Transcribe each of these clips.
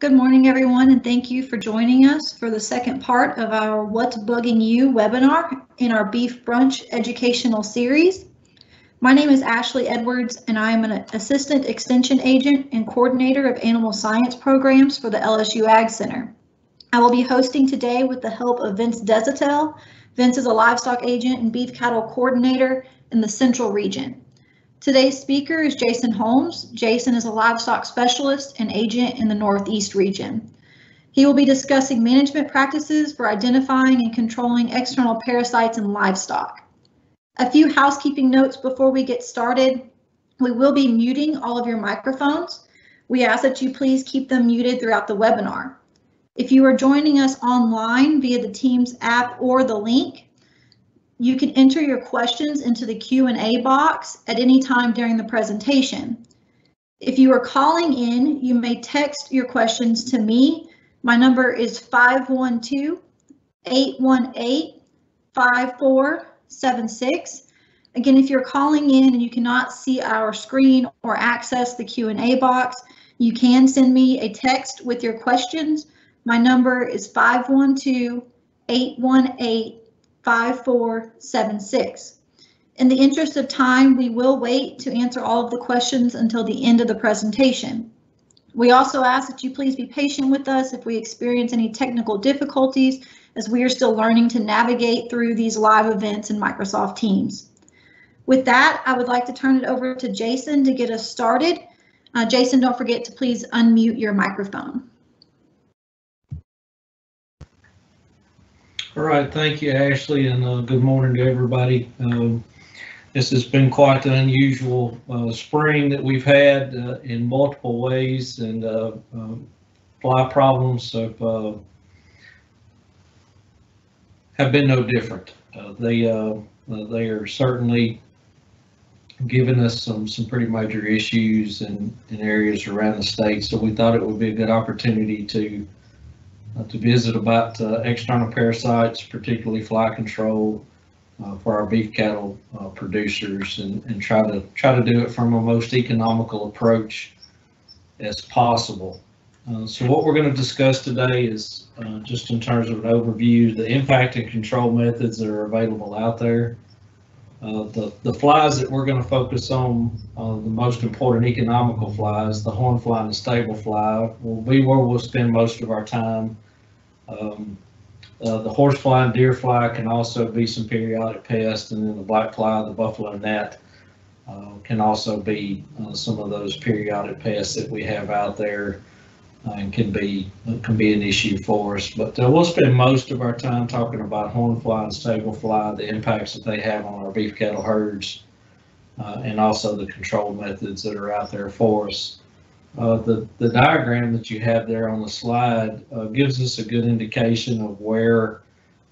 Good morning, everyone, and thank you for joining us for the second part of our What's Bugging You webinar in our Beef Brunch educational series. My name is Ashley Edwards, and I am an Assistant Extension Agent and Coordinator of Animal Science Programs for the LSU Ag Center. I will be hosting today with the help of Vince Deshotel. Vince is a livestock agent and beef cattle coordinator in the Central Region. Today's speaker is Jason Holmes. Jason is a livestock specialist and agent in the Northeast region. He will be discussing management practices for identifying and controlling external parasites in livestock. A few housekeeping notes before we get started. We will be muting all of your microphones. We ask that you please keep them muted throughout the webinar. If you are joining us online via the Teams app or the link, you can enter your questions into the Q&A box at any time during the presentation. If you are calling in, you may text your questions to me. My number is 512-818-5476. Again, if you're calling in and you cannot see our screen or access the Q&A box, you can send me a text with your questions. My number is 512 818 5476. In the interest of time, we will wait to answer all of the questions until the end of the presentation. We also ask that you please be patient with us if we experience any technical difficulties as we are still learning to navigate through these live events in Microsoft Teams. With that, I would like to turn it over to Jason to get us started. Uh, Jason, don't forget to please unmute your microphone. All right, thank you, Ashley, and uh, good morning to everybody. Um, this has been quite an unusual uh, spring that we've had uh, in multiple ways, and uh, um, fly problems have, uh, have been no different. Uh, they they are certainly giving us some some pretty major issues in, in areas around the state. So we thought it would be a good opportunity to to visit about uh, external parasites, particularly fly control uh, for our beef cattle uh, producers and, and try to try to do it from a most economical approach as possible. Uh, so what we're going to discuss today is uh, just in terms of an overview, the impact and control methods that are available out there. Uh, the, the flies that we're going to focus on, uh, the most important economical flies, the horn fly and the stable fly, will be where we'll spend most of our time. Um, uh, the horse fly and deer fly can also be some periodic pests, and then the black fly, the buffalo gnat, uh, can also be uh, some of those periodic pests that we have out there and can be can be an issue for us. But uh, we'll spend most of our time talking about hornfly and stable fly, the impacts that they have on our beef cattle herds, uh, and also the control methods that are out there for us. Uh, the, the diagram that you have there on the slide uh, gives us a good indication of where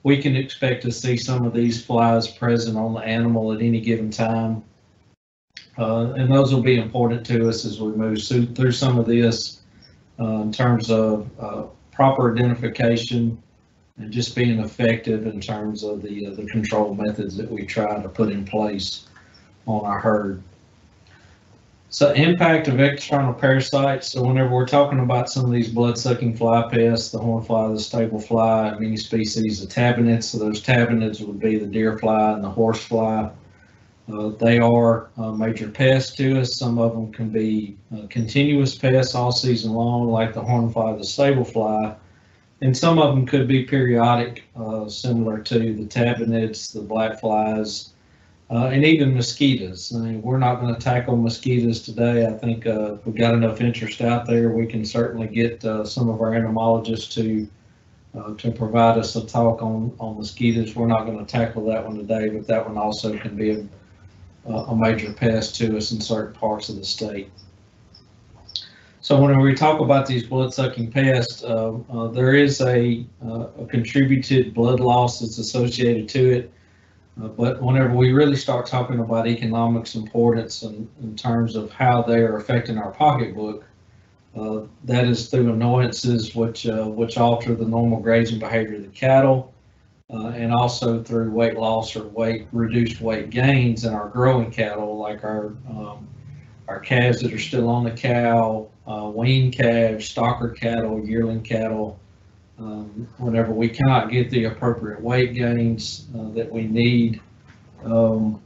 we can expect to see some of these flies present on the animal at any given time. Uh, and those will be important to us as we move through some of this uh, in terms of uh, proper identification and just being effective in terms of the uh, the control methods that we try to put in place on our herd. So impact of external parasites. So whenever we're talking about some of these blood-sucking fly pests, the horn fly, the stable fly, many species of tabanids. So those tabanids would be the deer fly and the horse fly. Uh, they are uh, major pests to us. Some of them can be uh, continuous pests all season long, like the hornfly, the stable fly, and some of them could be periodic, uh, similar to the tabanids, the black flies, and even mosquitoes. I mean, we're not going to tackle mosquitoes today. I think we've got enough interest out there. We can certainly get some of our entomologists to to provide us a talk on on mosquitoes. We're not going to tackle that one today, but that one also can be a a major pest to us in certain parts of the state. So when we talk about these blood-sucking pests, uh, uh, there is a, uh, a, contributed blood loss that's associated to it. Uh, but whenever we really start talking about economics importance in, in terms of how they are affecting our pocketbook, uh, that is through annoyances which uh, which alter the normal grazing behavior of the cattle, uh, and also through weight loss or weight reduced weight gains in our growing cattle, like our um, our calves that are still on the cow, uh, wean calves, stocker cattle, yearling cattle. Um, whenever we cannot get the appropriate weight gains uh, that we need, um,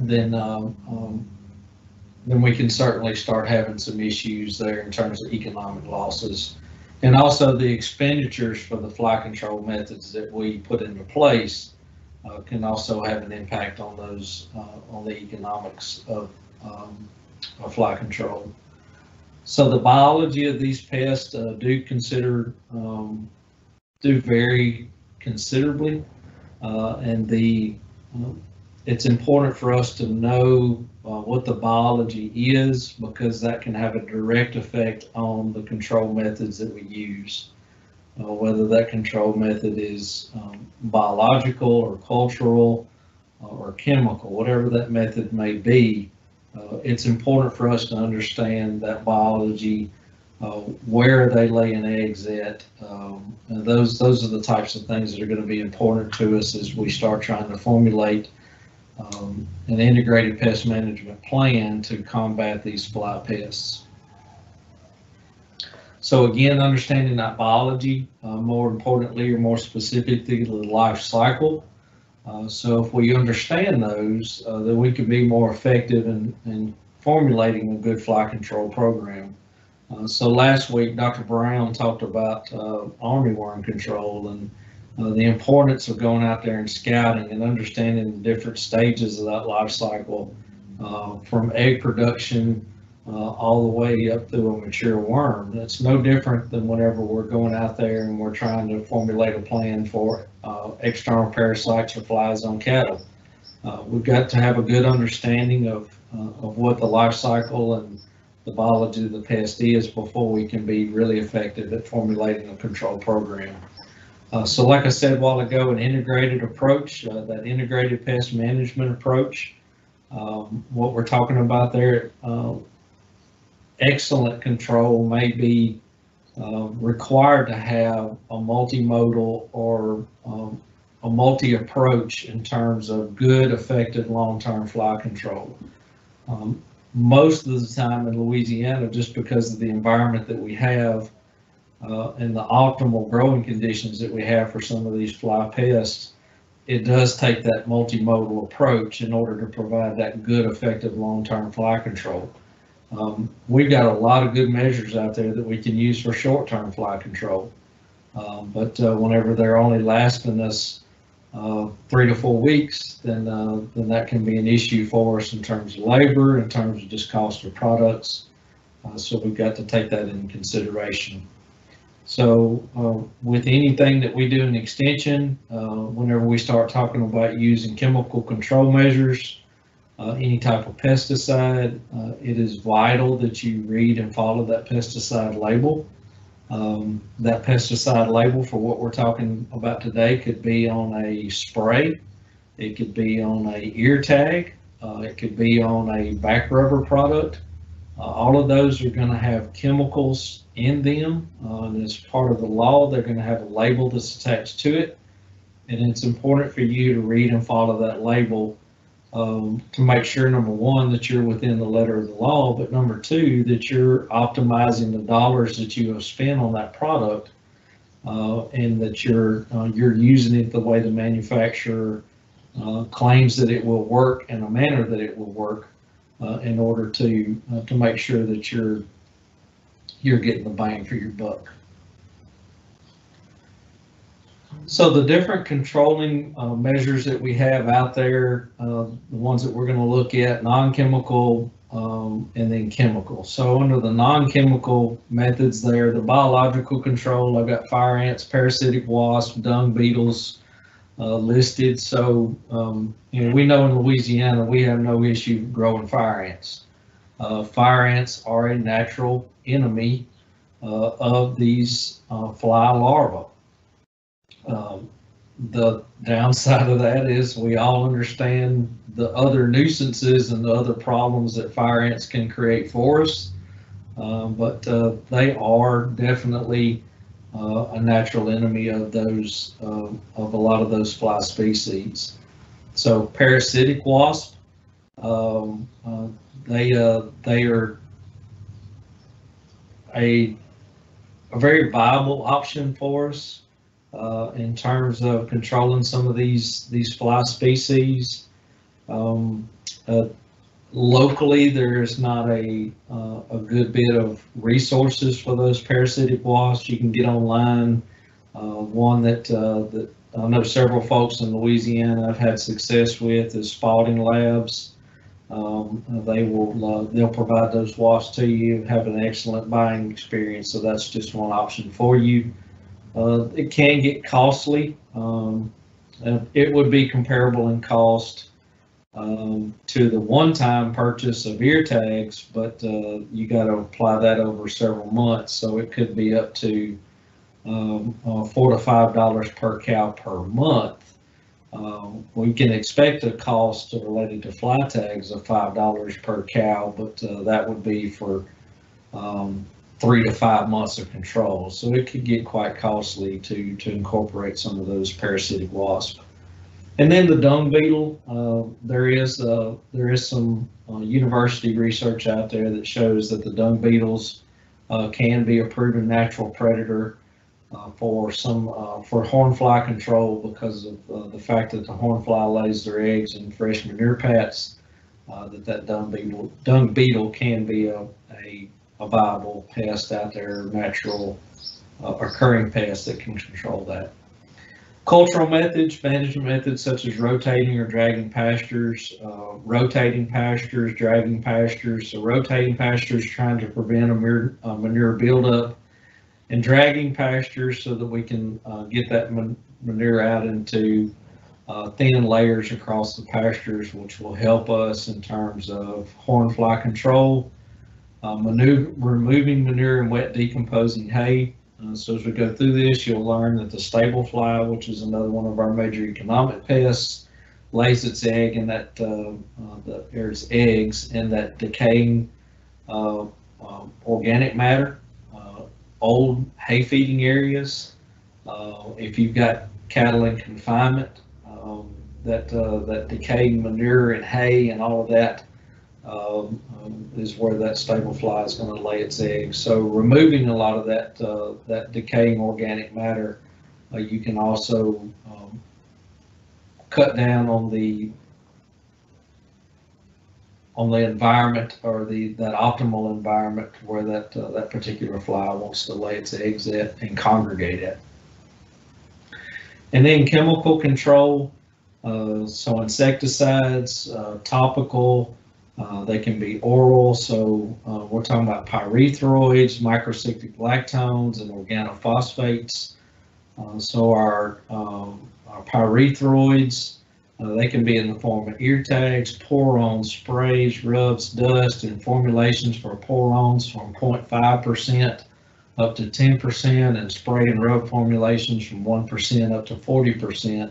then um, um, then we can certainly start having some issues there in terms of economic losses. And also the expenditures for the fly control methods that we put into place uh, can also have an impact on those, uh, on the economics of, um, of fly control. So the biology of these pests uh, do consider, um, do vary considerably. Uh, and the, um, it's important for us to know uh, what the biology is because that can have a direct effect on the control methods that we use. Uh, whether that control method is um, biological or cultural uh, or chemical, whatever that method may be, uh, it's important for us to understand that biology, uh, where are they laying eggs at. Um, those, those are the types of things that are going to be important to us as we start trying to formulate um, an integrated pest management plan to combat these fly pests. So again, understanding that biology, uh, more importantly or more specifically, the life cycle. Uh, so if we understand those, uh, then we can be more effective in, in formulating a good fly control program. Uh, so last week, Dr. Brown talked about uh, armyworm control and uh, the importance of going out there and scouting and understanding the different stages of that life cycle uh, from egg production uh, all the way up to a mature worm. That's no different than whenever we're going out there and we're trying to formulate a plan for uh, external parasites or flies on cattle. Uh, we've got to have a good understanding of, of what the life cycle and the biology of the pest is before we can be really effective at formulating a control program. Uh, so like I said a while ago, an integrated approach, uh, that integrated pest management approach, um, what we're talking about there, uh, excellent control may be uh, required to have a multimodal or um, a multi-approach in terms of good, effective, long-term fly control. Um, most of the time in Louisiana, just because of the environment that we have, uh, and the optimal growing conditions that we have for some of these fly pests, it does take that multimodal approach in order to provide that good, effective, long-term fly control. Um, we've got a lot of good measures out there that we can use for short-term fly control. Um, but uh, whenever they're only lasting us uh, three to four weeks, then uh, then that can be an issue for us in terms of labor, in terms of just cost of products. Uh, so we've got to take that into consideration. So uh, with anything that we do in extension, uh, whenever we start talking about using chemical control measures, uh, any type of pesticide, uh, it is vital that you read and follow that pesticide label. Um, that pesticide label for what we're talking about today could be on a spray, it could be on a ear tag, uh, it could be on a back rubber product. Uh, all of those are going to have chemicals in them. Uh, and as part of the law, they're going to have a label that's attached to it. And it's important for you to read and follow that label um, to make sure, number one, that you're within the letter of the law, but number two, that you're optimizing the dollars that you have spent on that product uh, and that you're uh, you're using it the way the manufacturer uh, claims that it will work in a manner that it will work uh, in order to uh, to make sure that you're you're getting the bang for your buck. So the different controlling uh, measures that we have out there, uh, the ones that we're going to look at, non-chemical um, and then chemical. So under the non-chemical methods there, the biological control, I've got fire ants, parasitic wasps, dung beetles uh, listed. So, um, you know, we know in Louisiana, we have no issue growing fire ants. Uh, fire ants are a natural enemy uh, of these uh, fly larvae. Um, the downside of that is we all understand the other nuisances and the other problems that fire ants can create for us. Um, but uh, they are definitely uh, a natural enemy of those uh, of a lot of those fly species. So parasitic wasp, Um, uh, they, uh, they are a, a very viable option for us, uh, in terms of controlling some of these, these fly species. Um, locally, there's not a, uh, a good bit of resources for those parasitic wasps. You can get online, uh, one that, uh, that I know several folks in Louisiana have had success with is Spalding Labs. Um, they will, uh, they'll provide those wasps to you, have an excellent buying experience, so that's just one option for you. Uh, it can get costly. Um, it would be comparable in cost um, to the one-time purchase of ear tags, but uh, you got to apply that over several months, so it could be up to um, uh, four to five dollars per cow per month. Um, we can expect a cost related to fly tags of five dollars per cow, but uh, that would be for um, three to five months of control. So it could get quite costly to to incorporate some of those parasitic wasps. And then the dung beetle, uh, there is uh, there is some uh, university research out there that shows that the dung beetles uh, can be a proven natural predator uh, for some for hornfly control because of the fact that the hornfly lays their eggs in fresh manure pats. That that dung beetle dung beetle can be a, a, a viable pest out there, natural uh, occurring pest that can control that. Cultural methods, management methods such as rotating or dragging pastures, uh, rotating pastures, dragging pastures. So rotating pastures trying to prevent a manure, a manure buildup and dragging pastures so that we can uh, get that man- manure out into uh, thin layers across the pastures, which will help us in terms of horn fly control, uh, manu- removing manure and wet decomposing hay. Uh, so as we go through this, you'll learn that the stable fly, which is another one of our major economic pests, lays its egg in that, uh, uh, the, its eggs in that decaying uh, um, organic matter uh, old hay feeding areas. Uh, if you've got cattle in confinement, um, that, that decaying manure and hay and all of that um, um, is where that stable fly is going to lay its eggs. So removing a lot of that, uh, that decaying organic matter, uh, you can also um, cut down on the on the environment or the that optimal environment where that uh, that particular fly wants to lay its eggs at and congregate at. And then chemical control, uh, so insecticides, uh, topical, uh, they can be oral. So uh, we're talking about pyrethroids, macrocyclic lactones, and organophosphates. Uh, so our, um, our pyrethroids, uh, they can be in the form of ear tags, pour-on sprays, rubs, dust, and formulations for pour-ons from 0.5% up to 10%, and spray and rub formulations from 1% up to 40%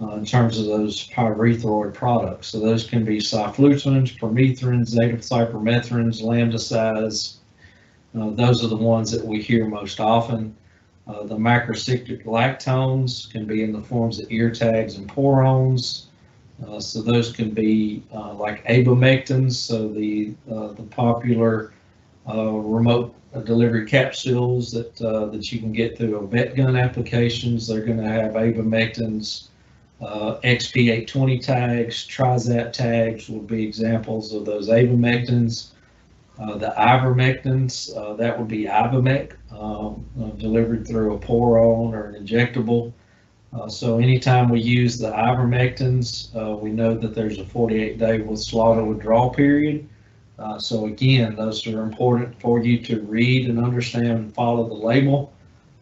uh, in terms of those pyrethroid products. So those can be cyfluthrins, permethrins, zeta-cypermethrins, lambdicides. Uh, those are the ones that we hear most often. Uh, the macrocyclic lactones can be in the forms of ear tags and pour-ons. Uh, so those can be uh, like abamectins, so the uh, the popular uh, remote delivery capsules that uh, that you can get through a vet gun applications. They're going to have abamectins, uh, XP820 tags, Trizap tags will be examples of those abamectins. Uh, the ivermectins, uh, that would be Ivomec, um, uh, delivered through a pour-on or an injectable. Uh, so anytime we use the ivermectins, uh, we know that there's a 48-day with slaughter withdrawal period. So again, those are important for you to read and understand and follow the label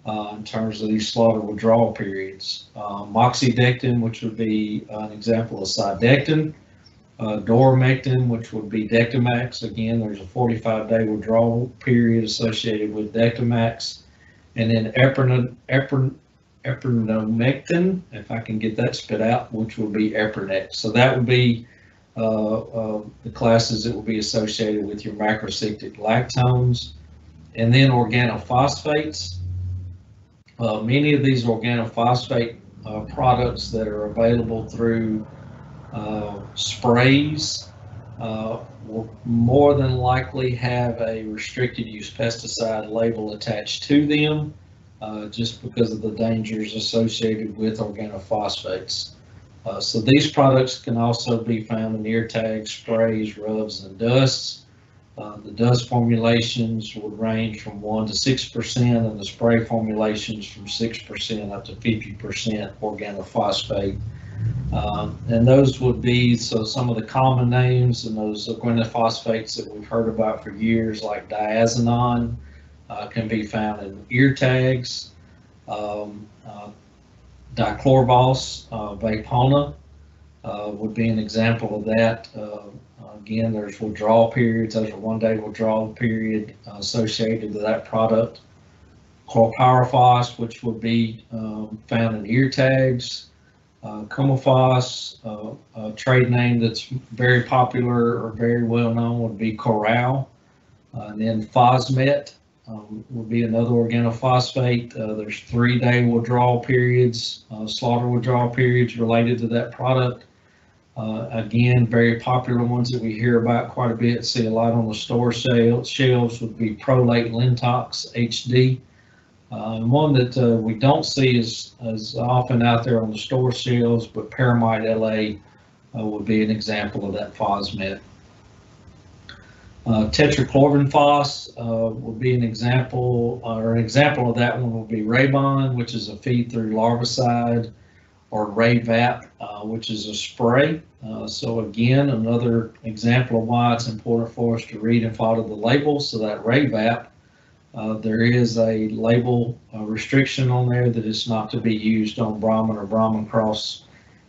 uh, in terms of these slaughter withdrawal periods. Uh, moxidectin, which would be an example of cydectin, uh, Doramectin, which would be Dectomax. Again, there's a 45-day withdrawal period associated with Dectomax. And then eprinomectin, if I can get that spit out, which would be Eprinex. So that would be uh, uh, the classes that will be associated with your macrocyclic lactones. And then organophosphates. Uh, many of these organophosphate uh, products that are available through uh, sprays uh, will more than likely have a restricted use pesticide label attached to them, uh, just because of the dangers associated with organophosphates. Uh, so these products can also be found in ear tags, sprays, rubs, and dusts. Uh, the dust formulations would range from one to six percent, and the spray formulations from six percent up to fifty percent organophosphate. Um, and those would be so some of the common names and those organophosphates that we've heard about for years, like diazinon, uh, can be found in ear tags. Um, uh, dichlorvos, uh, vapona uh, would be an example of that. Again, there's withdrawal periods. There's a one-day withdrawal period uh, associated with that product. Chlorpyrifos, which would be um, found in ear tags. Uh, Coumaphos, uh, a trade name that's very popular or very well known would be Corral. Uh, and then Phosmet um, would be another organophosphate. Uh, there's three day withdrawal periods, uh, slaughter withdrawal periods related to that product. Uh, again, very popular ones that we hear about quite a bit, see a lot on the store shelves, would be Prolate Lintox HD. Uh, one that uh, we don't see as, as often out there on the store shelves, but Paramite LA uh, would be an example of that phosmet. Uh, tetrachlorvinphos uh, would be an example, or an example of that one would be Rabon, which is a feed through larvicide, or Ravap, uh, which is a spray. Uh, so again, another example of why it's important for us to read and follow the label. So that Ravap, uh, there is a label restriction on there that is not to be used on Brahman or Brahman cross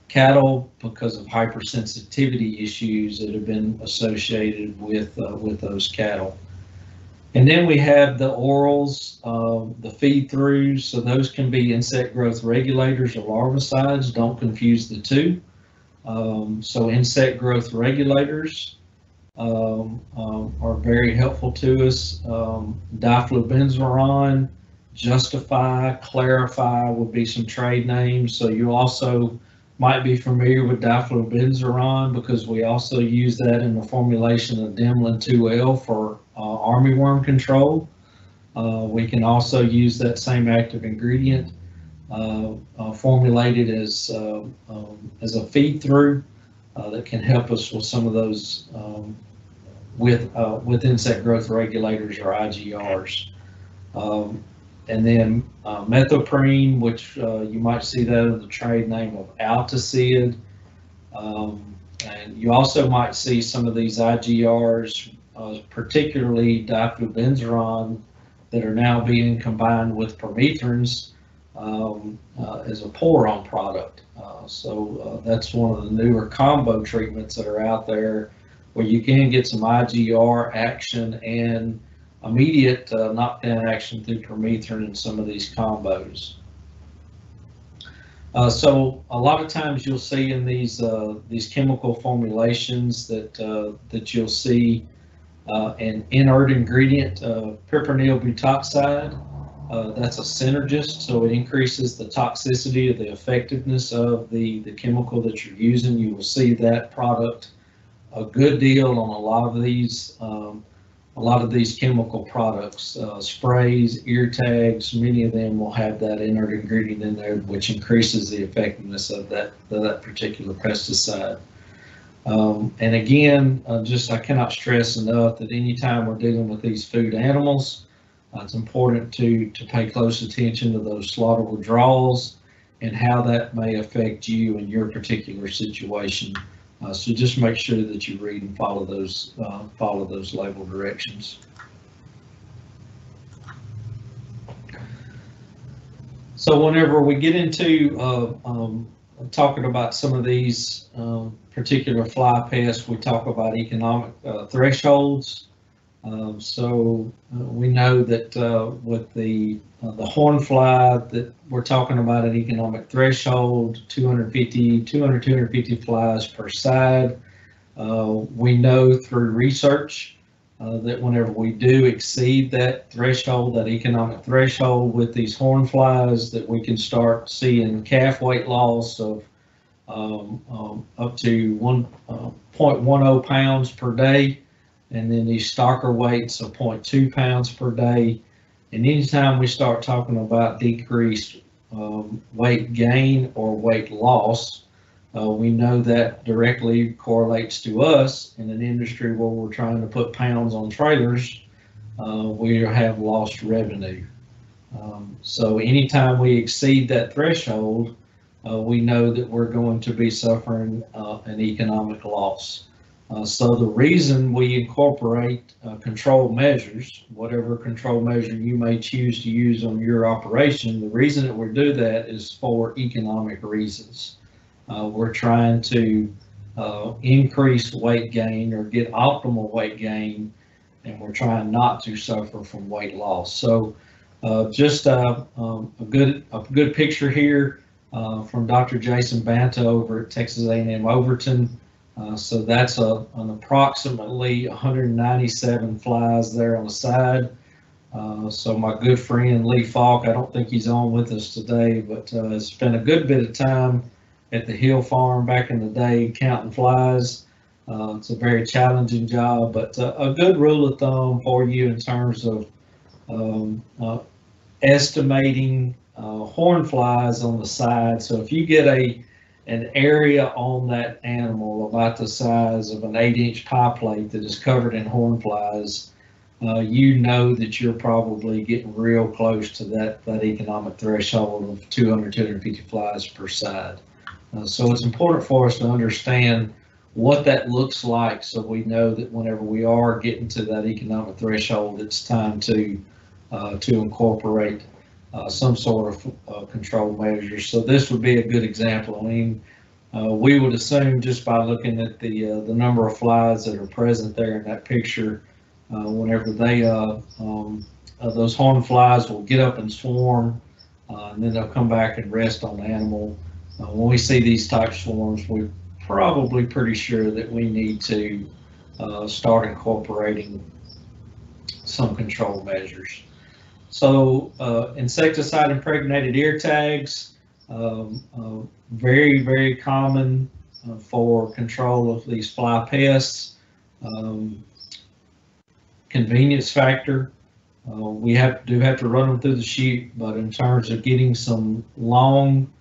cattle because of hypersensitivity issues that have been associated with uh, with those cattle. And then we have the orals, uh, the feed throughs. So those can be insect growth regulators or larvicides. Don't confuse the two. Um, so insect growth regulators um, um, are very helpful to us. Um, diflubenzuron, Justify, ClariFly would be some trade names. So you also might be familiar with diflubenzuron because we also use that in the formulation of Dimilin 2L for uh, armyworm control. Uh, we can also use that same active ingredient uh, uh formulated as uh, um, as a feed through uh, that can help us with some of those um, with with insect growth regulators or IGRs. Um, and then uh, methoprene, which uh, you might see that in the trade name of Altosid. Um, and you also might see some of these IGRs, uh, particularly diflubenzuron, that are now being combined with permethrins um, uh, as a pour-on product. Uh, so uh, that's one of the newer combo treatments that are out there where you can get some IGR action and immediate uh, knockdown action through permethrin in some of these combos. Uh, so a lot of times you'll see in these uh, these chemical formulations that uh, that you'll see uh, an inert ingredient, uh, piperonyl butoxide. that's a synergist, so it increases the toxicity of the effectiveness of the, the chemical that you're using. You will see that product a good deal on a lot of these um, a lot of these chemical products, uh, sprays, ear tags, many of them will have that inert ingredient in there, which increases the effectiveness of that, of that particular pesticide. Um, and again, uh, just I cannot stress enough that anytime we're dealing with these food animals, uh, it's important to, to pay close attention to those slaughter withdrawals and how that may affect you in your particular situation. Uh, so just make sure that you read and follow those uh, follow those label directions. So whenever we get into uh, um, talking about some of these um, particular fly pests, we talk about economic uh, thresholds. Um, so uh, we know that uh, with the uh, the horn fly that we're talking about an economic threshold, 250, 200, 250 flies per side. Uh, we know through research uh, that whenever we do exceed that threshold, that economic threshold with these horn flies, that we can start seeing calf weight loss of um, um, up to one, uh, 0.10 pounds per day. And then these stocker weights of 0.2 pounds per day. And anytime we start talking about decreased um, weight gain or weight loss, uh, we know that directly correlates to us in an industry where we're trying to put pounds on trailers. Uh, we have lost revenue. Um, so anytime we exceed that threshold, uh, we know that we're going to be suffering uh, an economic loss. Uh, so the reason we incorporate uh, control measures, whatever control measure you may choose to use on your operation, the reason that we do that is for economic reasons. Uh, we're trying to uh, increase weight gain or get optimal weight gain, and we're trying not to suffer from weight loss. So uh, just uh, um, a good a good picture here from Dr. Jason Banta over at Texas A&M Overton. Uh, so that's a, an approximately 197 flies there on the side. Uh, so my good friend Lee Falk, I don't think he's on with us today, but uh, spent a good bit of time at the Hill Farm back in the day counting flies. Uh, it's a very challenging job, but uh, a good rule of thumb for you in terms of um, uh, estimating horn flies on the side. So if you get a an area on that animal about the size of an eight inch pie plate that is covered in horn flies, uh, you know that you're probably getting real close to that, that economic threshold of 200, 250 flies per side. Uh, so it's important for us to understand what that looks like so we know that whenever we are getting to that economic threshold, it's time to uh, to incorporate uh, some sort of uh, control measures. So this would be a good example. I mean, uh, we would assume just by looking at the uh, the number of flies that are present there in that picture, uh, whenever they um, those horn flies will get up and swarm, and then they'll come back and rest on the animal. when we see these type swarms, we're probably pretty sure that we need to start incorporating some control measures. So uh, insecticide impregnated ear tags, um, uh, very, very common uh, for control of these fly pests. Um, convenience factor, uh, we have do have to run them through the chute, but in terms of getting some long,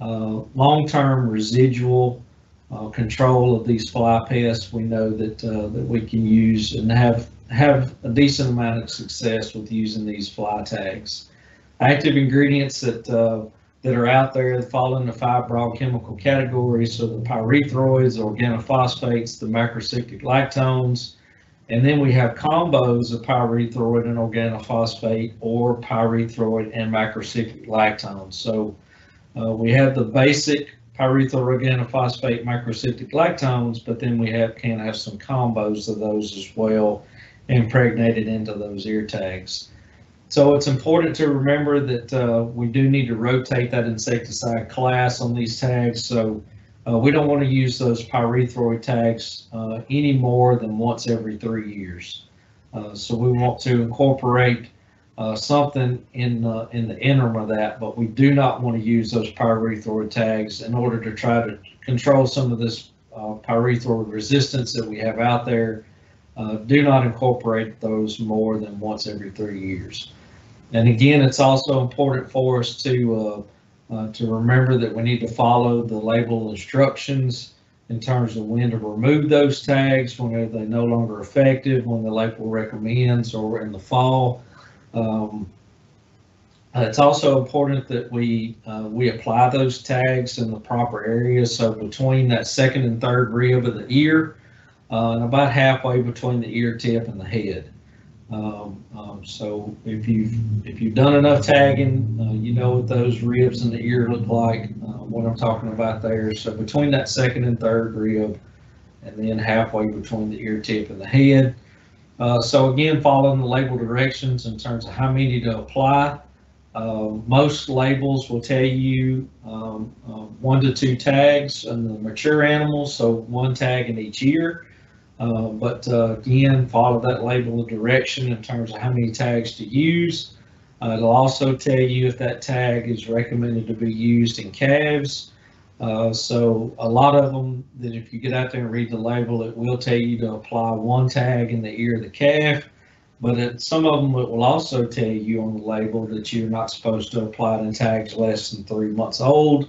uh, long-term residual uh, control of these fly pests, we know that that we can use and have have a decent amount of success with using these fly tags. Active ingredients that uh, that are out there fall into five broad chemical categories. So the pyrethroids, organophosphates, the macrocyclic lactones, and then we have combos of pyrethroid and organophosphate or pyrethroid and macrocyclic lactones. So uh, we have the basic pyrethroid organophosphate macrocyclic lactones, but then we have can have some combos of those as well impregnated into those ear tags. So it's important to remember that uh, we do need to rotate that insecticide class on these tags. So uh, we don't want to use those pyrethroid tags uh, any more than once every three years. Uh, so we want to incorporate uh, something in the, in the interim of that, but we do not want to use those pyrethroid tags in order to try to control some of this uh, pyrethroid resistance that we have out there uh, do not incorporate those more than once every three years. And again, it's also important for us to uh, uh, to remember that we need to follow the label instructions in terms of when to remove those tags, when they're no longer effective, when the label recommends, or in the fall. Um, it's also important that we uh, we apply those tags in the proper areas. So between that second and third rib of the ear, uh, and about halfway between the ear tip and the head. Um, um, so if you've if you've done enough tagging, uh, you know what those ribs in the ear look like. Uh, what I'm talking about there. So between that second and third rib, and then halfway between the ear tip and the head. Uh, so again, following the label directions in terms of how many to apply. Uh, most labels will tell you um, uh, one to two tags in the mature animals, so one tag in each ear. Uh, but uh, again, follow that label of direction in terms of how many tags to use. Uh, it'll also tell you if that tag is recommended to be used in calves. Uh, so a lot of them that if you get out there and read the label, it will tell you to apply one tag in the ear of the calf. But it, some of them, it will also tell you on the label that you're not supposed to apply it in tags less than three months old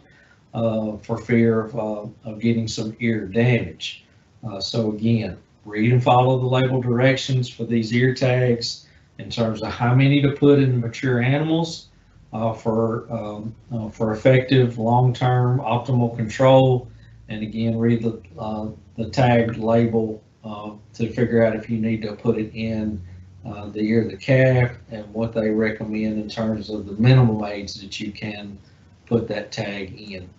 uh, for fear of, of getting some ear damage. Uh, so again, read and follow the label directions for these ear tags in terms of how many to put in mature animals uh, for um, uh, for effective long-term optimal control. And again, read the uh, the tag label uh, to figure out if you need to put it in uh, the ear of the calf and what they recommend in terms of the minimum age that you can put that tag in.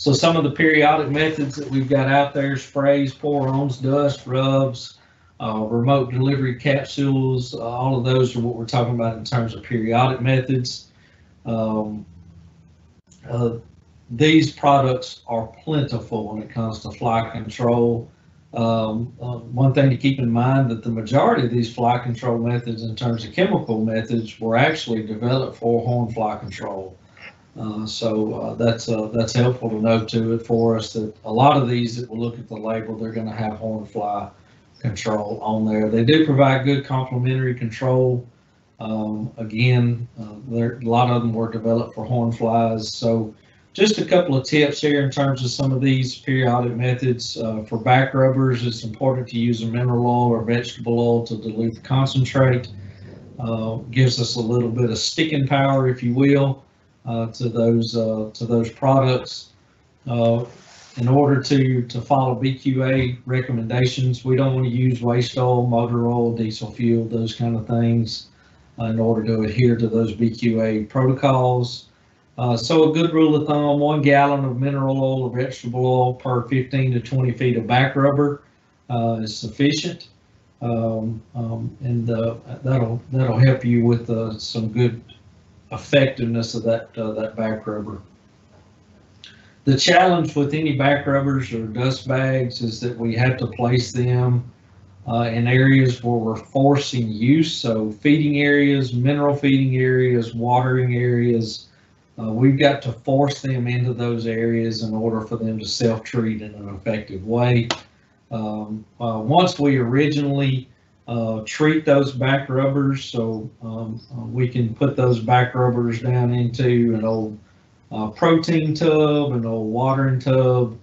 So some of the periodic methods that we've got out there, sprays, pour-ons, dust, rubs, uh, remote delivery capsules, uh, all of those are what we're talking about in terms of periodic methods. Um, uh, these products are plentiful when it comes to fly control. Um, uh, one thing to keep in mind that the majority of these fly control methods in terms of chemical methods were actually developed for horn fly control. Uh, so uh, that's uh, that's helpful to know to it for us that a lot of these that will look at the label, they're going to have horn fly control on there. They do provide good complementary control. Um, again, uh, there, a lot of them were developed for horn flies. So just a couple of tips here in terms of some of these periodic methods. Uh, for back rubbers, it's important to use a mineral oil or vegetable oil to dilute the concentrate. Gives us a little bit of sticking power, if you will, to those uh, to those products. Uh, in order to, to follow BQA recommendations, we don't want to use waste oil, motor oil, diesel fuel, those kind of things uh, in order to adhere to those BQA protocols. Uh, so a good rule of thumb, one gallon of mineral oil or vegetable oil per 15 to 20 feet of back rubber uh, is sufficient. Um, um, and uh, that'll that'll help you with uh, some good effectiveness of that uh, that back rubber. The challenge with any back rubbers or dust bags is that we have to place them uh, in areas where we're forcing use. So feeding areas, mineral feeding areas, watering areas, uh, we've got to force them into those areas in order for them to self-treat in an effective way. Um, uh, once we originally uh, treat those back rubbers, so um, uh, we can put those back rubbers down into an old uh, protein tub, an old watering tub,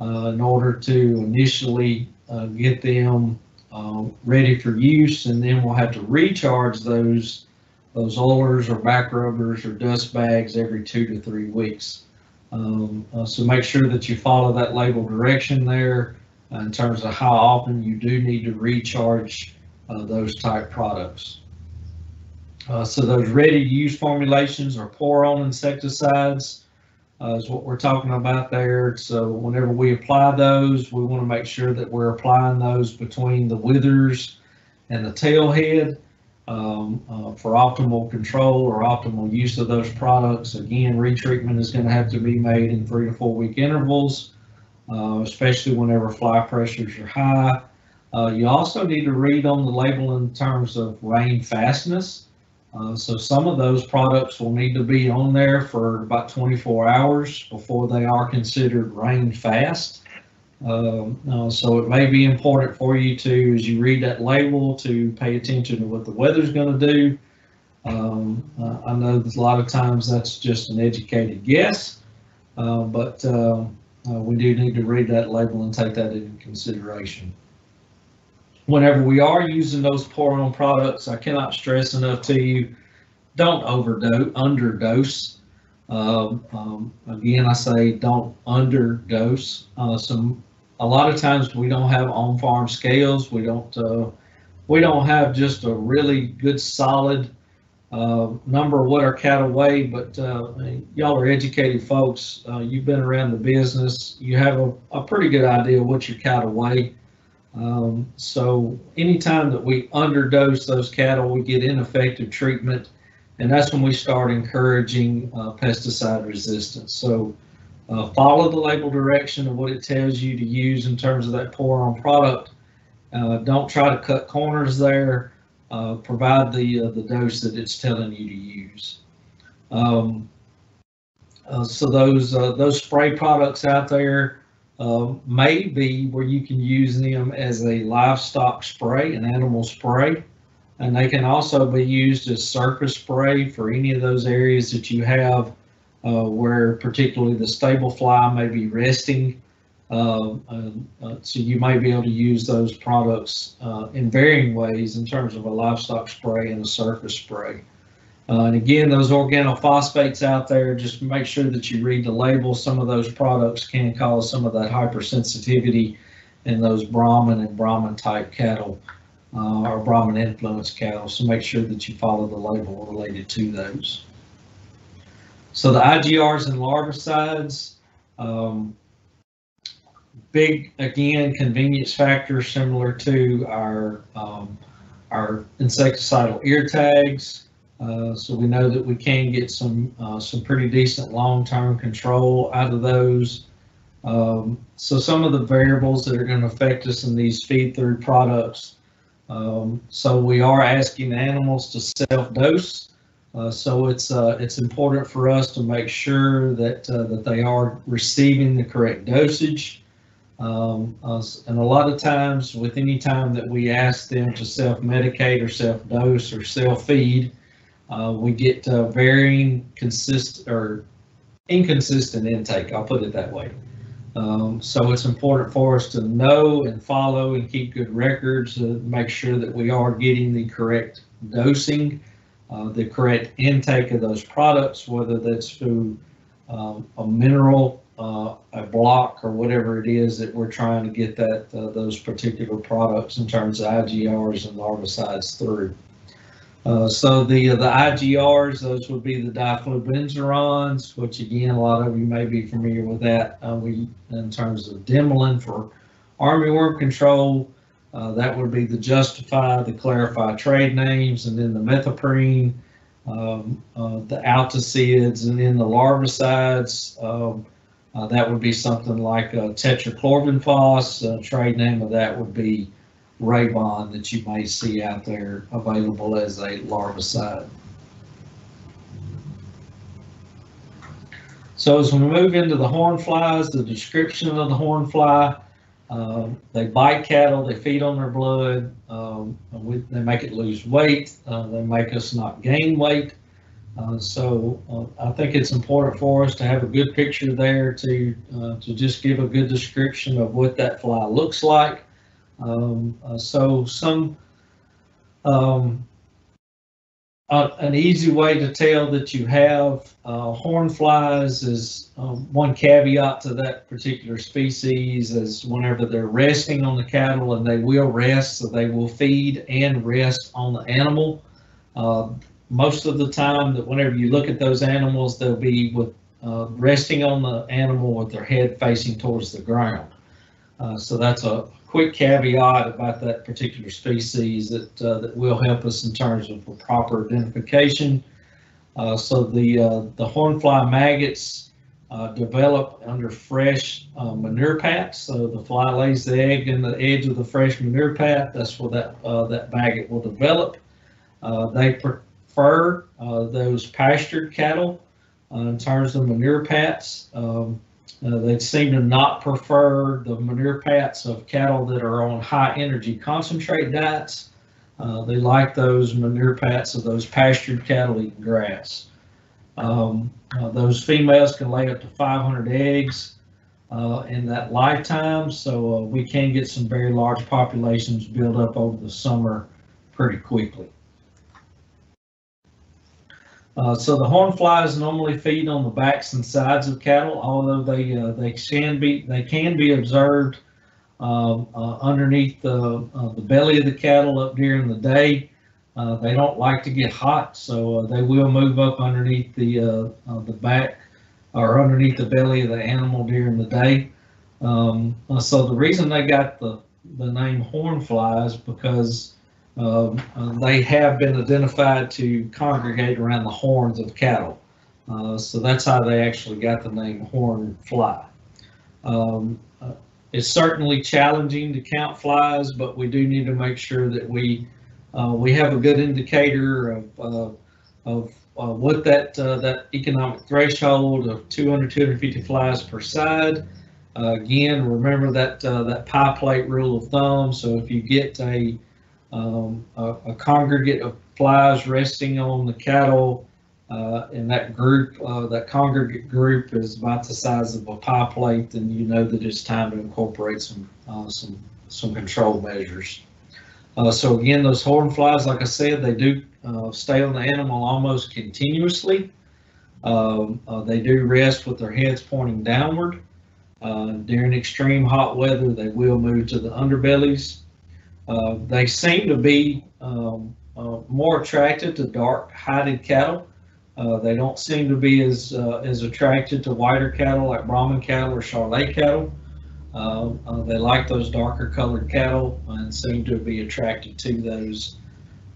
uh, in order to initially uh, get them uh, ready for use, and then we'll have to recharge those those oilers or back rubbers or dust bags every two to three weeks. Um, uh, so make sure that you follow that label direction there in terms of how often you do need to recharge those type products. Uh, so those ready to use formulations or pour on insecticides uh, is what we're talking about there. So whenever we apply those, we want to make sure that we're applying those between the withers and the tail head um, uh, for optimal control or optimal use of those products. Again, retreatment is going to have to be made in three to four week intervals, uh, especially whenever fly pressures are high. Uh, you also need to read on the label in terms of rain fastness. Uh, so some of those products will need to be on there for about 24 hours before they are considered rain fast. Um, uh, so it may be important for you to, as you read that label, to pay attention to what the weather's going to do. Um, uh, I know that a lot of times that's just an educated guess, uh, but uh, we do need to read that label and take that into consideration whenever we are using those pour on products, I cannot stress enough to you, don't overdose, underdose. Um, um, again, I say don't underdose. Uh, some a lot of times we don't have on farm scales. We don't uh, we don't have just a really good solid uh, number of what our cattle weigh. But uh, y'all are educated folks. Uh, you've been around the business. You have a, a pretty good idea what your cattle weigh. Um, so anytime that we underdose those cattle, we get ineffective treatment, and that's when we start encouraging uh, pesticide resistance. So uh, follow the label direction of what it tells you to use in terms of that pour on product. Uh, don't try to cut corners there. Uh, provide the uh, the dose that it's telling you to use. Um, Uh, so those those spray products out there uh, may be where you can use them as a livestock spray, an animal spray, and they can also be used as surface spray for any of those areas that you have uh, where particularly the stable fly may be resting. Uh, uh, uh, so you may be able to use those products uh, in varying ways in terms of a livestock spray and a surface spray. Uh, and again, those organophosphates out there, just make sure that you read the label. Some of those products can cause some of that hypersensitivity in those Brahman and Brahman type cattle uh, or Brahman influenced cattle. So make sure that you follow the label related to those. So the IGRs and larvicides, um, big, again, convenience factor similar to our, um, our insecticidal ear tags. Uh, so we know that we can get some, uh, some pretty decent long-term control out of those. Um, so some of the variables that are going to affect us in these feed-through products. Um, so we are asking animals to self-dose. Uh, so it's uh, it's important for us to make sure that uh, that they are receiving the correct dosage. Um, and a lot of times, with any time that we ask them to self-medicate or self-dose or self-feed, uh, we get uh, varying consist or inconsistent intake. I'll put it that way. Um, so it's important for us to know and follow and keep good records to make sure that we are getting the correct dosing uh, the correct intake of those products, whether that's through um, a mineral, uh, a block, or whatever it is that we're trying to get that uh, those particular products in terms of IGRs and larvicides through. Uh, so the the IGRs, those would be the diflubenzurones, which again, a lot of you may be familiar with that. Uh, we in terms of Dimilin for armyworm control, uh, that would be the justify, the ClariFly trade names, and then the methoprene, um, uh, the Altosids, and then the larvicides. Um, uh, that would be something like uh, tetrachlorvinphos. Uh, trade name of that would be Rabon that you may see out there available as a larvicide. So as we move into the horn flies, the description of the horn fly, um, they bite cattle, they feed on their blood, um, we, they make it lose weight, uh, they make us not gain weight. Uh, so uh, I think it's important for us to have a good picture there to uh, to just give a good description of what that fly looks like. Um, uh, so some um, uh, an easy way to tell that you have uh, horn flies is um, one caveat to that particular species is whenever they're resting on the cattle and they will rest, so they will feed and rest on the animal. Uh, most of the time that whenever you look at those animals, they'll be with uh, resting on the animal with their head facing towards the ground. Uh, so that's a quick caveat about that particular species that uh, that will help us in terms of proper identification. Uh, so the uh, the hornfly maggots uh, develop under fresh uh, manure pats. So the fly lays the egg in the edge of the fresh manure pat. That's where that uh, that maggot will develop. they prefer those pastured cattle in terms of manure pats. Um, uh, they seem to not prefer the manure pats of cattle that are on high energy concentrate diets. Uh, they like those manure pats of those pastured cattle eating grass. Um, uh, those females can lay up to 500 eggs uh, in that lifetime, so uh, we can get some very large populations build up over the summer pretty quickly. Uh, so the horn flies normally feed on the backs and sides of cattle, although they uh, they can be they can be observed uh, uh underneath the uh, the belly of the cattle up during the day. Uh, they don't like to get hot, so they will move up underneath the the back or underneath the belly of the animal during the day. Um, so the reason they got the the name horn flies because um, uh, they have been identified to congregate around the horns of cattle. Uh, so that's how they actually got the name horn fly. Um, uh, it's certainly challenging to count flies, but we do need to make sure that we uh, we have a good indicator of uh, of uh, with that, that economic threshold of 200, 250 flies per side. Again, remember that, that pie plate rule of thumb. So if you get a, um, a, a congregate of flies resting on the cattle, uh, and that group, uh, that congregate group is about the size of a pie plate, then you know that it's time to incorporate some, uh, some, some control measures. Uh, so again, those horn flies, like I said, they do uh, stay on the animal almost continuously. Um, uh, they do rest with their heads pointing downward. During extreme hot weather, they will move to the underbellies. Uh, they seem to be um, uh, more attracted to dark hided cattle. they don't seem to be as as attracted to whiter cattle like Brahman cattle or Charolais cattle. Uh, uh, they like those darker colored cattle and seem to be attracted to those.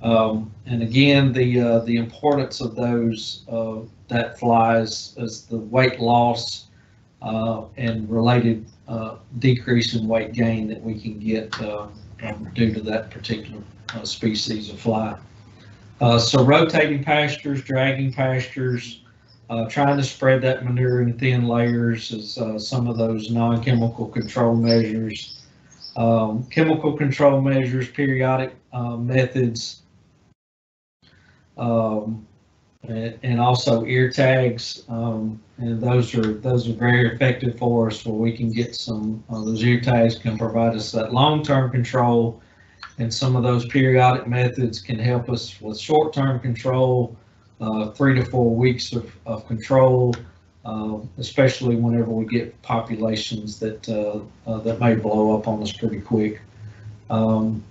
Um, and again, the uh, the importance of those uh, that flies is the weight loss uh, and related uh, decrease in weight gain that we can get um, due to that particular species of fly. so rotating pastures, dragging pastures, uh, trying to spread that manure in thin layers is uh, some of those non-chemical control measures. Um, chemical control measures, periodic uh, methods, um, and, also ear tags, um, and those are those are very effective for us. Where we can get some uh, those ear tags can provide us that long-term control, and some of those periodic methods can help us with short-term control uh, three to four weeks of, of control, uh, especially whenever we get populations that uh, uh that may blow up on us pretty quick. Um,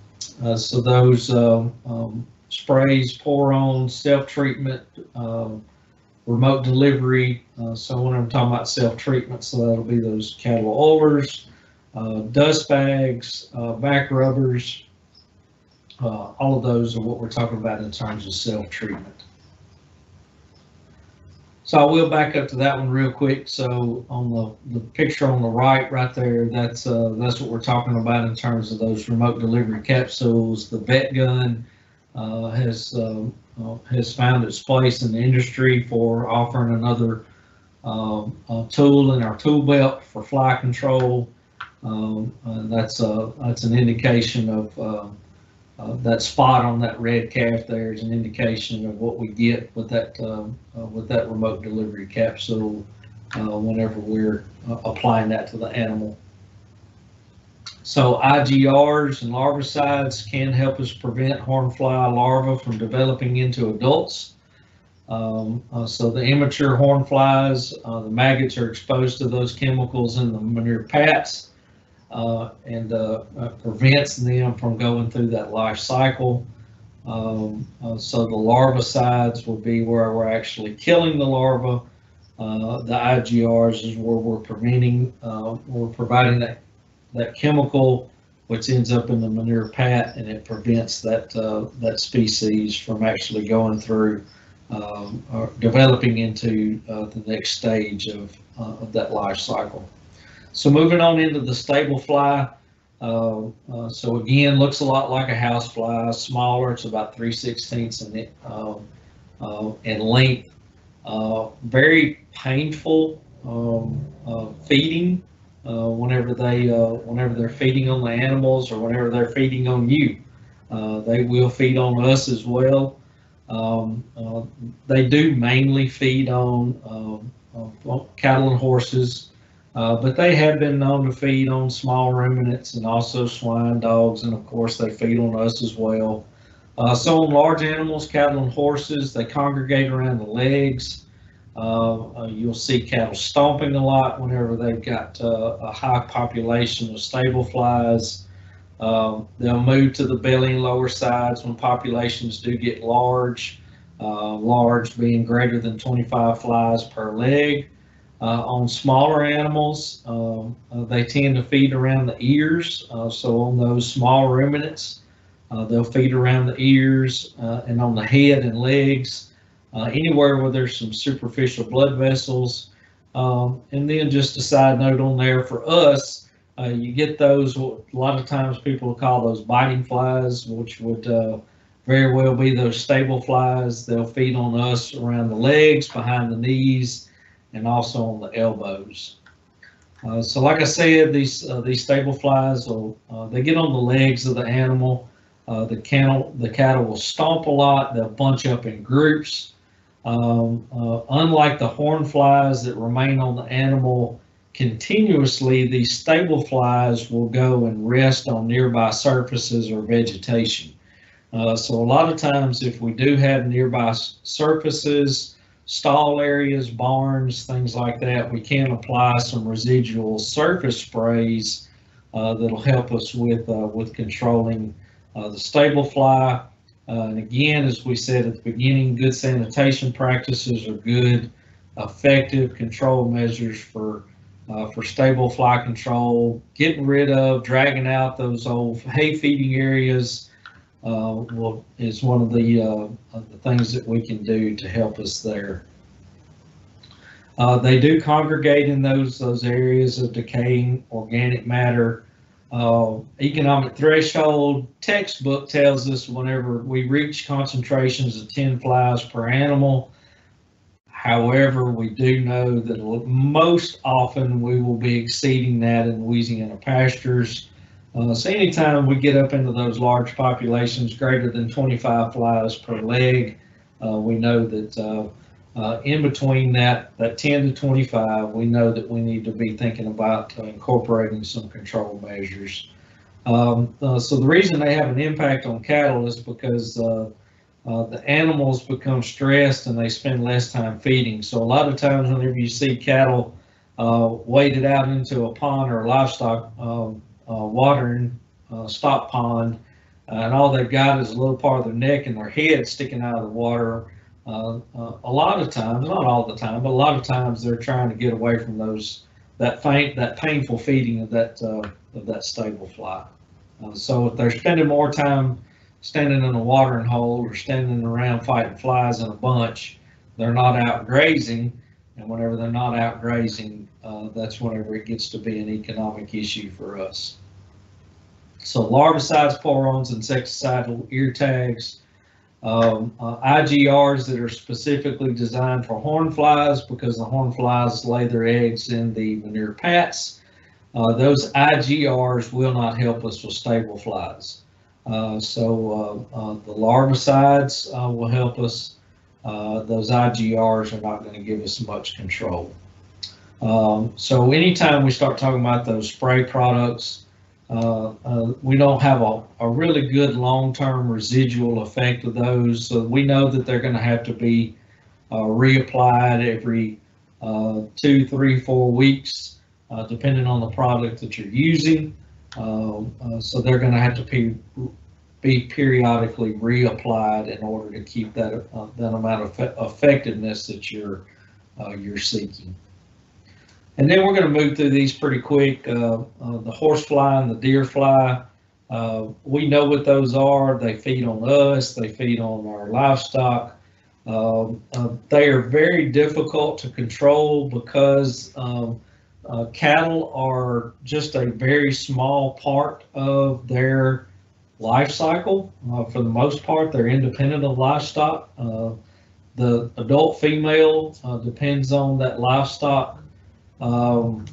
uh, so those um, sprays, pour-on, self-treatment, um, remote delivery. Uh, so when I'm talking about self-treatment, so that'll be those cattle oilers, dust bags, back rubbers. all of those are what we're talking about in terms of self-treatment. So I will back up to that one real quick. So on the, the picture on the right, right there, that's uh, that's what we're talking about in terms of those remote delivery capsules. The vet gun uh, has uh, uh has found its place in the industry for offering another um, tool in our tool belt for fly control. Um, that's a that's an indication of uh, uh, that spot on that red calf there is an indication of what we get with that uh, uh, with that remote delivery capsule uh, whenever we're uh, applying that to the animal. So IGRs and larvicides can help us prevent hornfly larvae from developing into adults. Um, uh, so the immature horn hornflies, the maggots are exposed to those chemicals in the manure pats uh, and uh, uh, prevents them from going through that life cycle. Um, uh, so the larvicides will be where we're actually killing the larva. Uh, the IGRs is where we're preventing, uh, we're providing that, that chemical which ends up in the manure pat and it prevents that, that species from actually going through um, or developing into the next stage of, of that life cycle. So moving on into the stable fly. Uh, uh, so again, looks a lot like a house fly, smaller. It's about 3 sixteenths in, it, uh, uh, in length. Uh, very painful um, uh, feeding whenever they whenever they're feeding on the animals or whenever they're feeding on you. they will feed on us as well. Um, they do mainly feed on cattle and horses. Uh, but they have been known to feed on small ruminants and also swine, dogs, and of course they feed on us as well. Uh, so on large animals, cattle and horses, they congregate around the legs. Uh, uh you'll see cattle stomping a lot whenever they've got uh, a high population of stable flies. Um, they'll move to the belly and lower sides when populations do get large, large being greater than 25 flies per leg. Uh, on smaller animals, um, uh, they tend to feed around the ears. Uh, so on those small ruminants, uh, they'll feed around the ears uh, and on the head and legs, uh, anywhere where there's some superficial blood vessels. Um, and then just a side note on there for us, you get those, a lot of times people call those biting flies, which would very well be those stable flies. They'll feed on us around the legs, behind the knees, and also on the elbows. Uh, so like I said, these uh, these stable flies will uh, they get on the legs of the animal. Uh, the cattle the cattle will stomp a lot. They'll bunch up in groups. Um, uh, unlike the horn flies that remain on the animal continuously, these stable flies will go and rest on nearby surfaces or vegetation. Uh, so a lot of times, if we do have nearby surfaces, stall areas, barns, things like that, we can apply some residual surface sprays uh, that'll help us with uh, with controlling uh, the stable fly. Uh, and again, as we said at the beginning, good sanitation practices are good, effective control measures for uh, for stable fly control. Getting rid of, dragging out those old hay feeding areas uh, will, is one of the, uh, of the things that we can do to help us there. Uh, they do congregate in those, those areas of decaying organic matter. Uh, economic threshold textbook tells us whenever we reach concentrations of 10 flies per animal. However, we do know that most often we will be exceeding that in Louisiana pastures. Uh, so anytime we get up into those large populations greater than 25 flies per leg, uh, we know that uh, uh, in between that, that 10 to 25, we know that we need to be thinking about uh, incorporating some control measures. Um, uh, so the reason they have an impact on cattle is because uh, uh, the animals become stressed and they spend less time feeding. So a lot of times whenever you see cattle uh, waded out into a pond or a livestock um, watering stock pond, and all they've got is a little part of their neck and their head sticking out of the water, uh, uh, a lot of times, not all the time, but a lot of times they're trying to get away from those that faint that painful feeding of that uh, of that stable fly. Uh, so if they're spending more time standing in a watering hole or standing around fighting flies in a bunch, they're not out grazing. And whenever they're not out grazing, uh, that's whenever it gets to be an economic issue for us. So larvicides, pour-ons, insecticidal ear tags, um, uh, IGRs that are specifically designed for horn flies because the horn flies lay their eggs in the manure pats. Uh, those IGRs will not help us with stable flies. Uh, so uh, uh, the larvicides uh, will help us. those IGRs are not going to give us much control. Um, so anytime we start talking about those spray products, uh, uh, we don't have a, a really good long-term residual effect of those. So we know that they're going to have to be uh, reapplied every uh, two, three, four weeks, uh, depending on the product that you're using. So they're going to have to be be periodically reapplied in order to keep that that amount of effectiveness that you're you're seeking. And then we're going to move through these pretty quick. Uh, uh, the horsefly and the deer fly, uh, we know what those are. They feed on us, they feed on our livestock. Um, uh, they are very difficult to control because um, uh, cattle are just a very small part of their life cycle. Uh, for the most part, they're independent of livestock. the adult female depends on that livestock um,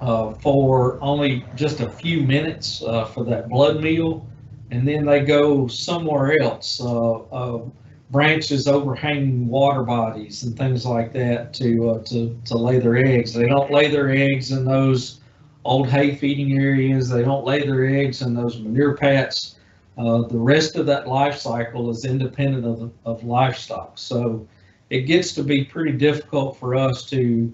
uh, for only just a few minutes uh, for that blood meal, and then they go somewhere else, uh, uh branches overhanging water bodies and things like that to, uh, to, to lay their eggs. They don't lay their eggs in those old hay feeding areas. They don't lay their eggs in those manure pats. Uh, the rest of that life cycle is independent of, of livestock. So it gets to be pretty difficult for us to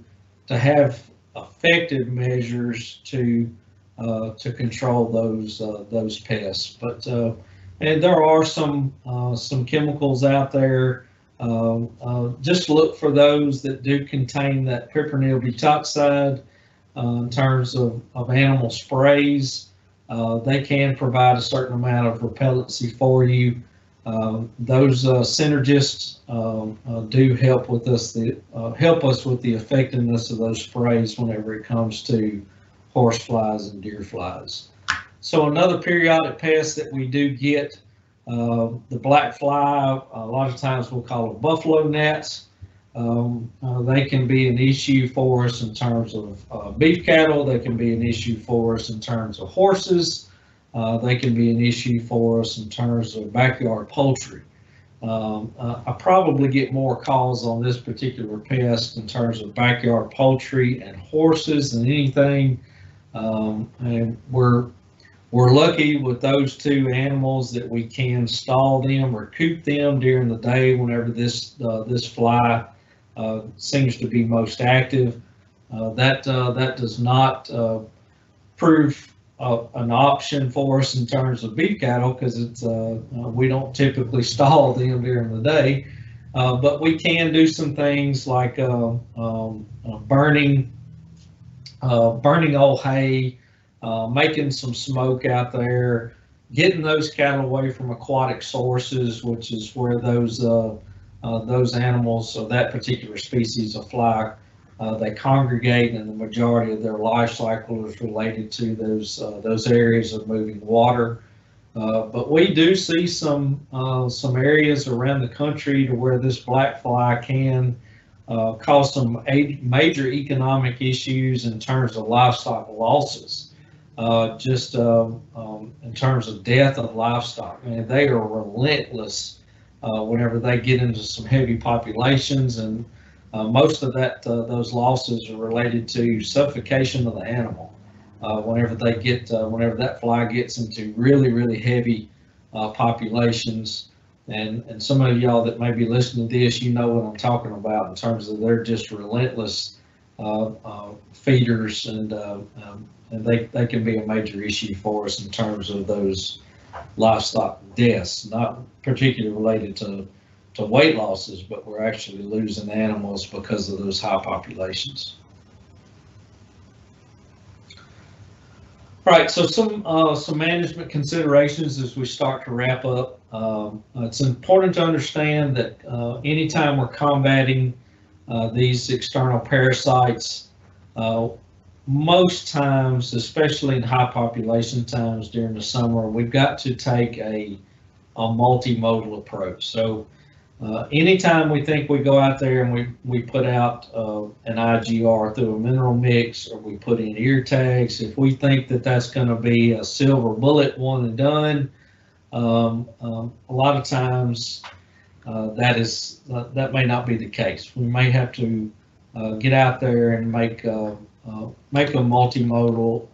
to have effective measures to uh, to control those uh, those pests. But uh, and there are some uh, some chemicals out there. Um, uh, just look for those that do contain that piperonyl butoxide uh, in terms of, of animal sprays. they can provide a certain amount of repellency for you. Um, those uh, synergists uh, do help with us the uh, help us with the effectiveness of those sprays whenever it comes to horse flies and deer flies. So another periodic pest that we do get Uh, the black fly, a lot of times we'll call them buffalo gnats. Um, uh, they can be an issue for us in terms of uh, beef cattle. They can be an issue for us in terms of horses. Uh, they can be an issue for us in terms of backyard poultry. Um, uh, I probably get more calls on this particular pest in terms of backyard poultry and horses than anything. Um, and we're we're lucky with those two animals that we can stall them or coop them during the day whenever this uh, this fly uh, seems to be most active. Uh, that uh, that does not prove uh, an option for us in terms of beef cattle because it's we don't typically stall them during the day. but we can do some things like um, burning burning old hay, making some smoke out there, getting those cattle away from aquatic sources, which is where those uh, uh, those animals of that particular species of fly, uh, they congregate and the majority of their life cycle is related to those, uh, those areas of moving water. Uh, but we do see some, uh, some areas around the country to where this black fly can uh, cause some major economic issues in terms of livestock losses. just um, in terms of death of livestock, and they are relentless whenever they get into some heavy populations and uh, most of that uh, those losses are related to suffocation of the animal. Uh, whenever they get uh, whenever that fly gets into really really heavy uh, populations. And and some of y'all that may be listening to this you know what I'm talking about in terms of they're just relentless feeders and um, and they, they can be a major issue for us in terms of those livestock deaths, not particularly related to, to weight losses, but we're actually losing animals because of those high populations. All right, so some uh, some management considerations as we start to wrap up. Um, it's important to understand that uh, anytime we're combating uh, these external parasites, uh, most times, especially in high population times during the summer, we've got to take a, a multimodal approach. So uh, anytime we think we go out there and we, we put out uh, an IGR through a mineral mix or we put in ear tags, if we think that that's going to be a silver bullet one and done, um, um, a lot of times uh, that is uh, that may not be the case. We may have to uh, get out there and make uh, make a multimodal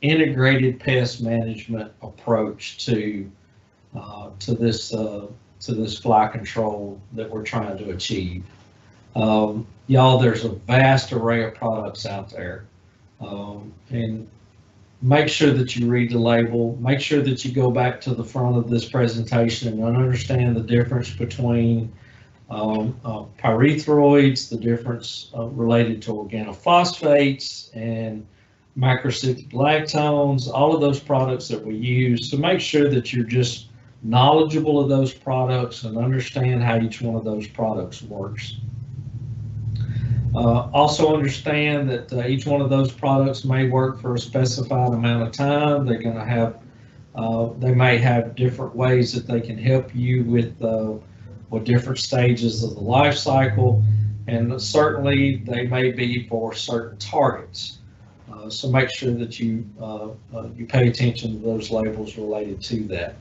integrated pest management approach to to this to this fly control that we're trying to achieve. Um, y'all, there's a vast array of products out there, um, and make sure that you read the label. Make sure that you go back to the front of this presentation and understand the difference between um, uh, pyrethroids, the difference uh, related to organophosphates and macrocyclic lactones, all of those products that we use So make sure that you're just knowledgeable of those products and understand how each one of those products works. Uh, also understand that uh, each one of those products may work for a specified amount of time. They're going to have, uh, they may have different ways that they can help you with uh, with different stages of the life cycle, and certainly they may be for certain targets. Uh, so make sure that you uh, you pay attention to those labels related to that.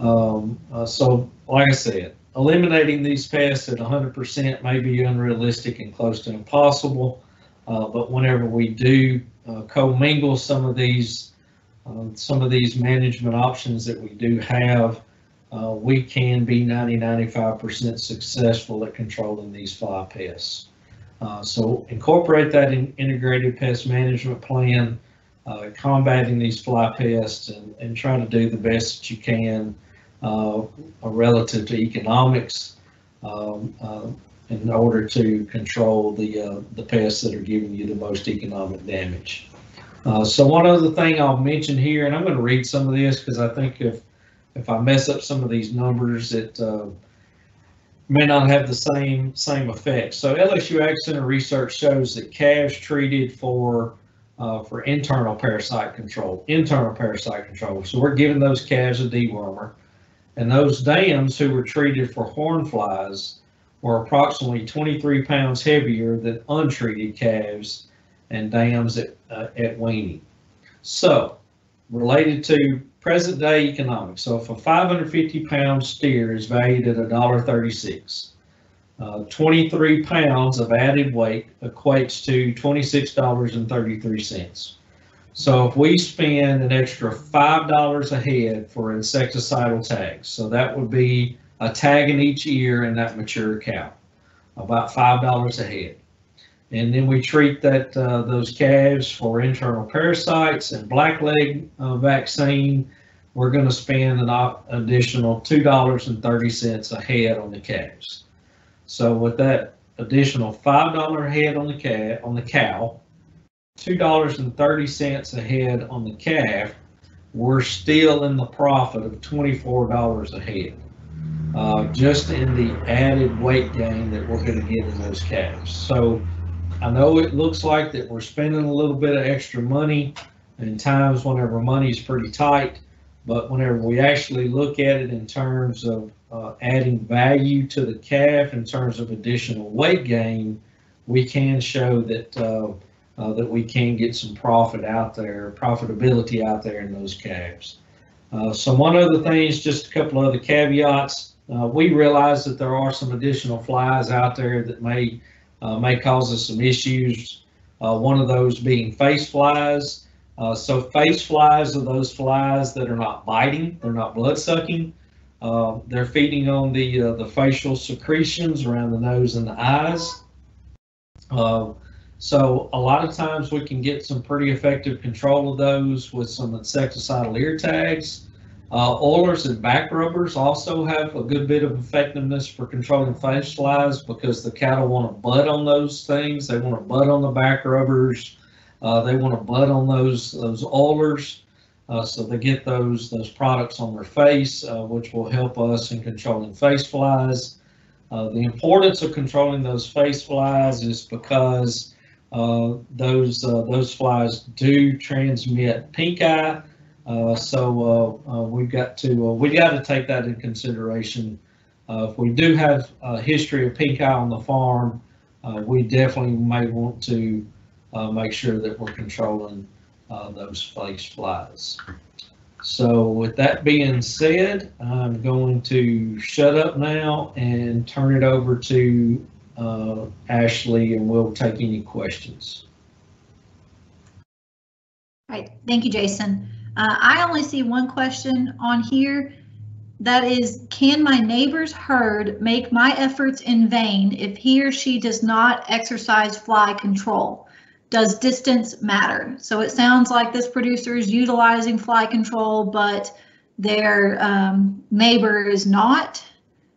Um, uh, so, like I said, eliminating these pests at 100% may be unrealistic and close to impossible. Uh, but whenever we do uh, commingle some of these some of these management options that we do have, uh, we can be 90, 95% successful at controlling these fly pests. Uh, so incorporate that in integrated pest management plan, uh, combating these fly pests and, and trying to do the best that you can relative to economics um, uh, in order to control the, uh, the pests that are giving you the most economic damage. so one other thing I'll mention here, and I'm going to read some of this because I think if if I mess up some of these numbers, it uh, may not have the same same effect. So LSU Ag Center research shows that calves treated for uh, for internal parasite control, internal parasite control. So we're giving those calves a dewormer, And those dams who were treated for horn flies were approximately 23 pounds heavier than untreated calves and dams at, uh, at weaning. So, related to present day economics, so if a 550 pound steer is valued at $1.36, uh, 23 pounds of added weight equates to $26.33. So if we spend an extra $5 a head for insecticidal tags, so that would be a tag in each ear in that mature cow, about $5 a head. And then we treat that uh, those calves for internal parasites and blackleg uh, vaccine. We're going to spend an additional $2.30 a head on the calves. So with that additional five dollar head on the cat on the cow, two dollars and thirty cents a head on the calf, we're still in the profit of twenty four dollars a head. Uh, just in the added weight gain that we're going to get in those calves. So I know it looks like that we're spending a little bit of extra money in times whenever money's pretty tight, but whenever we actually look at it in terms of uh, adding value to the calf in terms of additional weight gain, we can show that uh, uh, that we can get some profit out there, profitability out there in those calves. Uh, so one other thing is just a couple other caveats. Uh, we realize that there are some additional flies out there that may uh, may cause us some issues. one of those being face flies. so face flies are those flies that are not biting, they're not blood sucking. Uh, they're feeding on the uh, the facial secretions around the nose and the eyes. So a lot of times we can get some pretty effective control of those with some insecticidal ear tags. Uh, oilers and back rubbers also have a good bit of effectiveness for controlling face flies because the cattle want to butt on those things. They want to butt on the back rubbers. Uh, they want to butt on those those oilers. Uh, so they get those those products on their face, uh, which will help us in controlling face flies. Uh, the importance of controlling those face flies is because Uh, those uh, those flies do transmit pink eye. Uh, so uh, uh, we've got to we got to take that in consideration. if we do have a history of pink eye on the farm, we definitely may want to make sure that we're controlling uh, those face flies. So with that being said, I'm going to shut up now and turn it over to uh, Ashley and we'll take any questions. All right, thank you, Jason. Uh, I only see one question on here. That is, can my neighbor's herd make my efforts in vain if he or she does not exercise fly control? does distance matter? So it sounds like this producer is utilizing fly control, but their um, neighbor is not.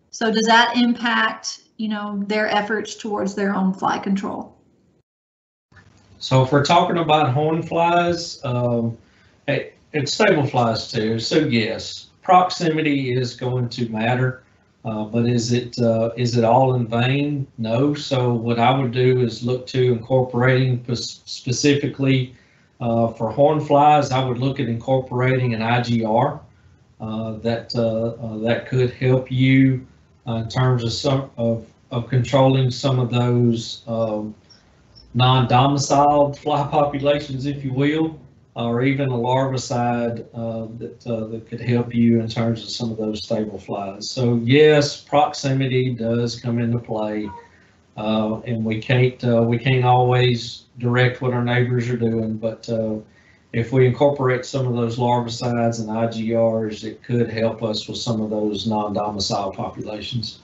So does that impact, you know, their efforts towards their own fly control? So if we're talking about horn flies, um, and stable flies too, so yes, proximity is going to matter. Uh, but is it uh, is it all in vain? No. So what I would do is look to incorporating specifically uh, for horn flies. I would look at incorporating an IGR uh, that uh, uh, that could help you in terms of some of of controlling some of those um, non-domiciled fly populations, if you will or even a larvicide uh, that uh, that could help you in terms of some of those stable flies. So yes, proximity does come into play, uh, and we can't uh, we can't always direct what our neighbors are doing, but uh, if we incorporate some of those larvicides and IGRs, it could help us with some of those non-domicile populations.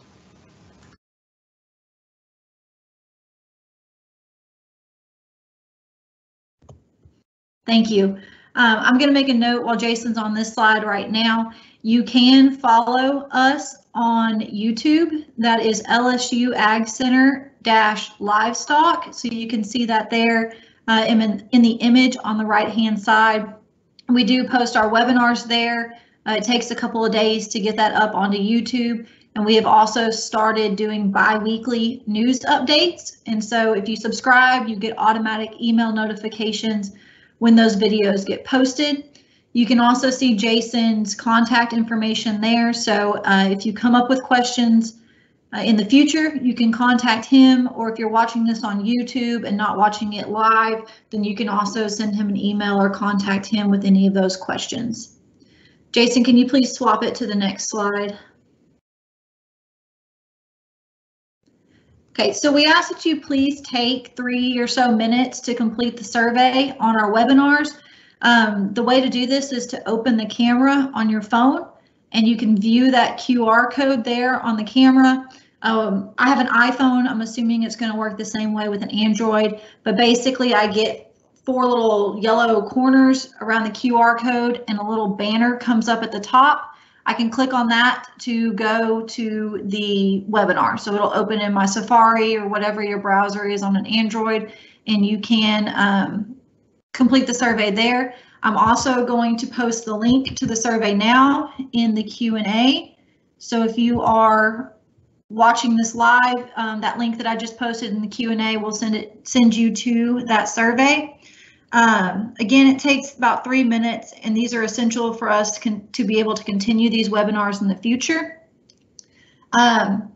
Thank you. Um, I'm going to make a note while Jason's on this slide right now. You can follow us on YouTube. That is LSU Ag Center dash livestock. So you can see that there uh, in, in the image on the right hand side. We do post our webinars there. Uh, it takes a couple of days to get that up onto YouTube. And we have also started doing bi-weekly news updates. And so if you subscribe, you get automatic email notifications when those videos get posted. You can also see Jason's contact information there. So uh, if you come up with questions uh, in the future, you can contact him, or if you're watching this on YouTube and not watching it live, then you can also send him an email or contact him with any of those questions. Jason, can you please swap it to the next slide? Okay, so we ask that you please take three or so minutes to complete the survey on our webinars. Um, the way to do this is to open the camera on your phone and you can view that QR code there on the camera. Um, I have an iPhone. I'm assuming it's going to work the same way with an Android, but basically I get four little yellow corners around the QR code and a little banner comes up at the top. I can click on that to go to the webinar. So it'll open in my Safari or whatever your browser is on an Android, and you can um, complete the survey there. I'm also going to post the link to the survey now in the Q&A. So if you are watching this live, um, that link that I just posted in the Q&A will send it send you to that survey. Um, again, it takes about three minutes, and these are essential for us to, to be able to continue these webinars in the future. Um,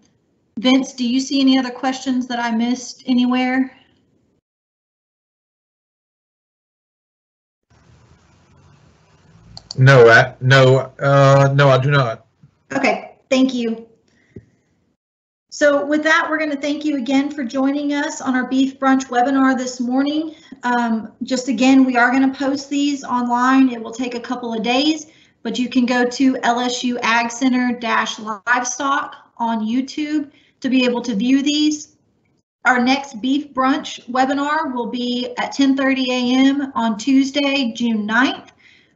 Vince, do you see any other questions that I missed anywhere? No, I, no, uh, no, I do not. Okay, thank you. So with that, we're going to thank you again for joining us on our Beef Brunch webinar this morning. Um, just again, we are going to post these online. It will take a couple of days, but you can go to LSU Ag Center livestock on YouTube to be able to view these. Our next Beef Brunch webinar will be at 10:30 a.m. on Tuesday, June 9th.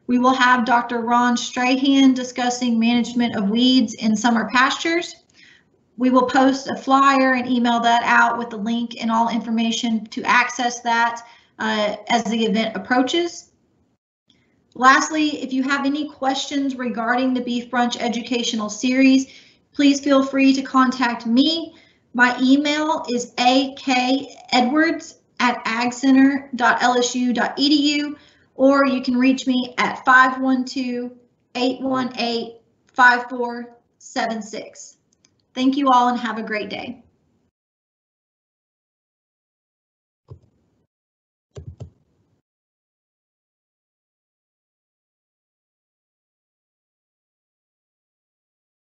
We will have Dr. Ron Strahan discussing management of weeds in summer pastures. We will post a flyer and email that out with the link and all information to access that uh, as the event approaches. Lastly, if you have any questions regarding the Beef Brunch Educational Series, please feel free to contact me. My email is akedwards at agcenter.lsu.edu, or you can reach me at 512 818 5476. Thank you all and have a great day.